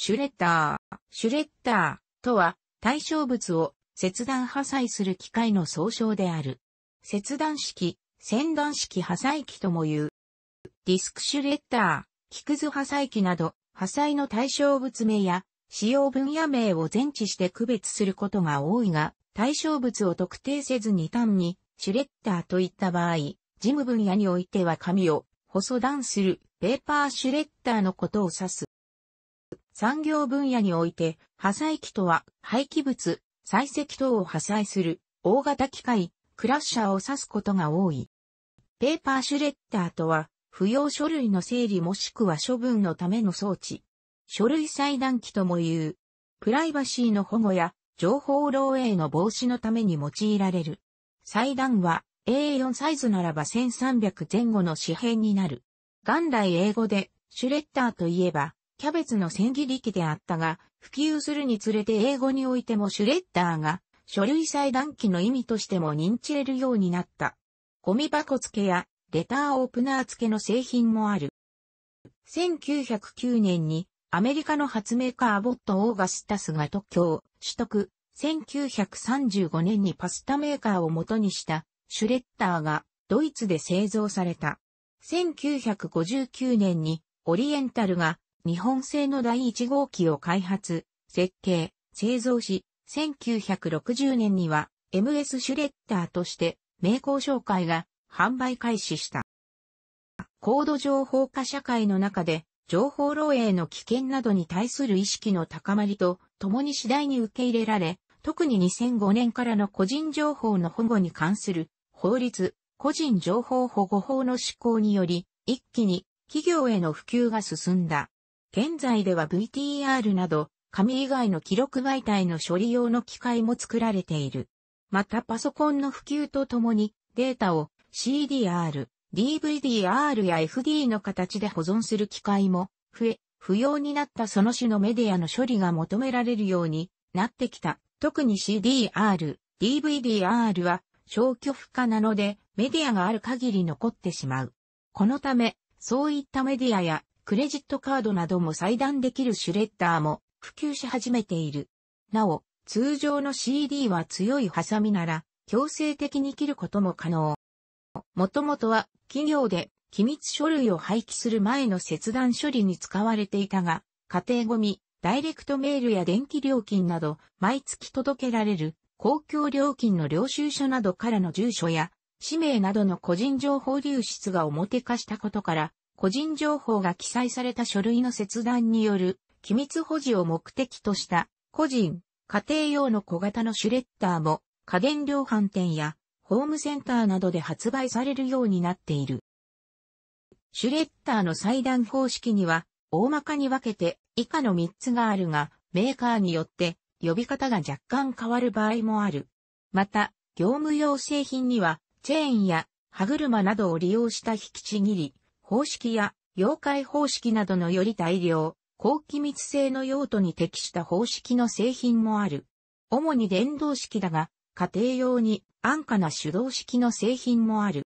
シュレッダー。シュレッダーとは対象物を切断破砕する機械の総称である。切断式、先断式破砕機とも言う。ディスクシュレッダー、木くず破砕機など、破砕の対象物名や使用分野名を全置して区別することが多いが、対象物を特定せずに単にシュレッダーといった場合、事務分野においては紙を細断するペーパーシュレッダーのことを指す。産業分野において、破砕機とは廃棄物、採石等を破砕する大型機械、クラッシャーを指すことが多い。ペーパーシュレッダーとは、不要書類の整理もしくは処分のための装置。書類裁断機とも言う。プライバシーの保護や情報漏洩の防止のために用いられる。裁断は A4 サイズならば1300前後の紙片になる。元来英語でシュレッダーといえばキャベツの千切り機であったが、普及するにつれて英語においてもシュレッダーが書類裁断機の意味としても認知得るようになった。ゴミ箱付けやレターオープナー付けの製品もある。1909年にアメリカの発明家アボット・オーガスタスが特許を取得。1935年にパスタメーカーを元にしたシュレッダーがドイツで製造された。1959年にオリエンタルが日本製の第1号機を開発、設計、製造し、1960年には MS シュレッダーとして名工紹介が販売開始した。高度情報化社会の中で情報漏洩の危険などに対する意識の高まりと共に次第に受け入れられ、特に2005年からの個人情報の保護に関する法律、個人情報保護法の施行により、一気に企業への普及が進んだ。現在では VTR など、紙以外の記録媒体の処理用の機械も作られている。またパソコンの普及とともにデータを CDR、DVDR や FD の形で保存する機械も増え、不要になったその種のメディアの処理が求められるようになってきた。特に CDR、DVDR は消去不可なのでメディアがある限り残ってしまう。このため、そういったメディアやクレジットカードなども裁断できるシュレッダーも普及し始めている。なお、通常の CD は強いハサミなら強制的に切ることも可能。もともとは企業で機密書類を廃棄する前の切断処理に使われていたが、家庭ゴミ、ダイレクトメールや電気料金など、毎月届けられる公共料金の領収書などからの住所や、氏名などの個人情報流出が表化したことから、個人情報が記載された書類の切断による機密保持を目的とした個人、家庭用の小型のシュレッダーも家電量販店やホームセンターなどで発売されるようになっている。シュレッダーの裁断方式には大まかに分けて以下の3つがあるが、メーカーによって呼び方が若干変わる場合もある。また、業務用製品にはチェーンや歯車などを利用した引きちぎり、方式や妖怪方式などのより大量、高機密性の用途に適した方式の製品もある。主に電動式だが、家庭用に安価な手動式の製品もある。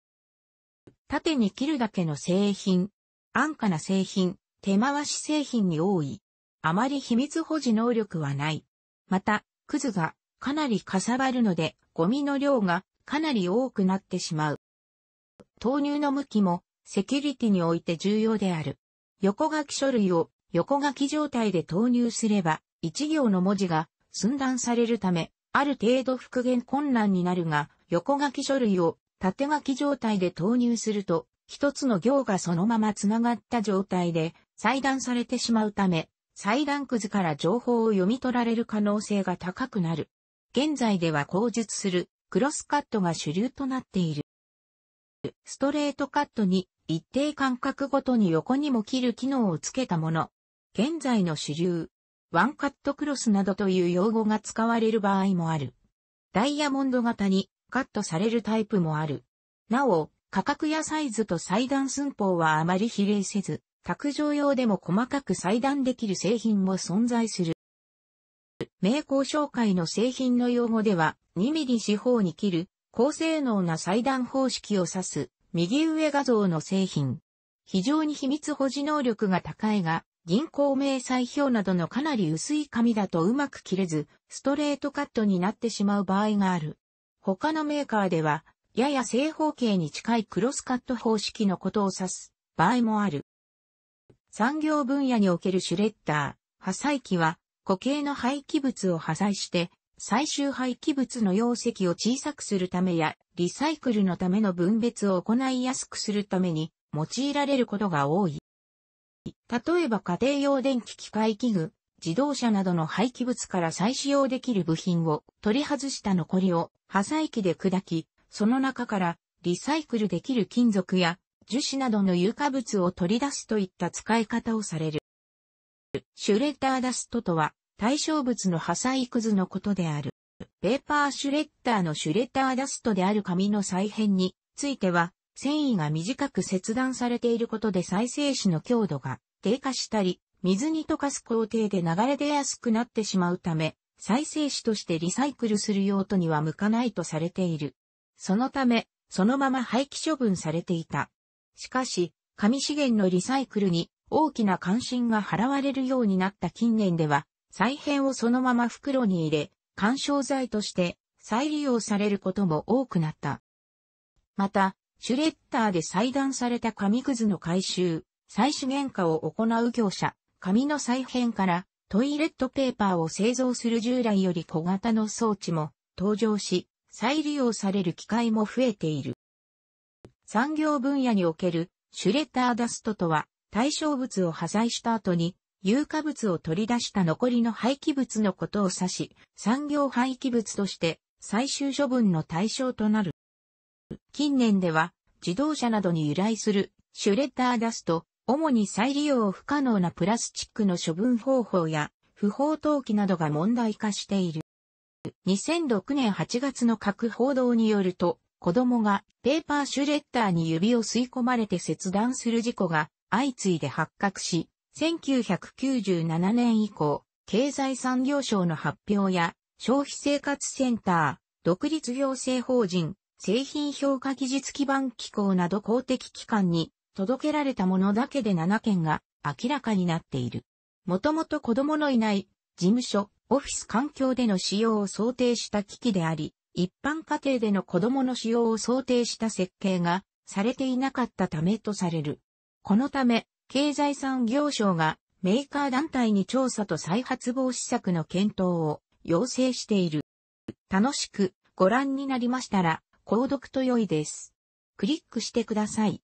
縦に切るだけの製品、安価な製品、手回し製品に多い。あまり秘密保持能力はない。また、クズがかなりかさばるので、ゴミの量がかなり多くなってしまう。投入の向きもセキュリティにおいて重要である。横書き書類を横書き状態で投入すれば、一行の文字が寸断されるため、ある程度復元困難になるが、横書き書類を縦書き状態で投入すると、一つの行がそのまま繋がった状態で裁断されてしまうため、裁断くずから情報を読み取られる可能性が高くなる。現在では口述するクロスカットが主流となっている。ストレートカットに一定間隔ごとに横にも切る機能をつけたもの。現在の主流、ワンカットクロスなどという用語が使われる場合もある。ダイヤモンド型にカットされるタイプもある。なお、価格やサイズと裁断寸法はあまり比例せず、卓上用でも細かく裁断できる製品も存在する。名工紹介の製品の用語では、2ミリ四方に切る高性能な裁断方式を指す右上画像の製品。非常に秘密保持能力が高いが、銀行明細表などのかなり薄い紙だとうまく切れず、ストレートカットになってしまう場合がある。他のメーカーでは、やや正方形に近いクロスカット方式のことを指す場合もある。産業分野におけるシュレッダー、破砕機は固形の廃棄物を破砕して最終廃棄物の容積を小さくするためやリサイクルのための分別を行いやすくするために用いられることが多い。例えば家庭用電気機械器具、自動車などの廃棄物から再使用できる部品を取り外した残りを破砕機で砕き、その中からリサイクルできる金属や樹脂などの有価物を取り出すといった使い方をされる。シュレッダーダストとは対象物の破砕くずのことである。ペーパーシュレッダーのシュレッダーダストである紙の再編については繊維が短く切断されていることで再生紙の強度が低下したり、水に溶かす工程で流れ出やすくなってしまうため、再生紙としてリサイクルする用途には向かないとされている。そのため、そのまま廃棄処分されていた。しかし、紙資源のリサイクルに大きな関心が払われるようになった近年では、再編をそのまま袋に入れ、干渉剤として再利用されることも多くなった。また、シュレッダーで裁断された紙くずの回収、再資源化を行う業者、紙の再編からトイレットペーパーを製造する従来より小型の装置も登場し、再利用される機会も増えている。産業分野におけるシュレッダーダストとは、対象物を破砕した後に、有価物を取り出した残りの廃棄物のことを指し、産業廃棄物として最終処分の対象となる。近年では、自動車などに由来するシュレッダーダスト、主に再利用不可能なプラスチックの処分方法や不法投棄などが問題化している。2006年8月の各報道によると、子供がペーパーシュレッダーに指を吸い込まれて切断する事故が相次いで発覚し、1997年以降、経済産業省の発表や消費生活センター、独立行政法人、製品評価技術基盤機構など公的機関に届けられたものだけで7件が明らかになっている。もともと子供のいない事務所、オフィス環境での使用を想定した機器であり、一般家庭での子供の使用を想定した設計がされていなかったためとされる。このため、経済産業省がメーカー団体に調査と再発防止策の検討を要請している。楽しくご覧になりましたら、購読と良いです。クリックしてください。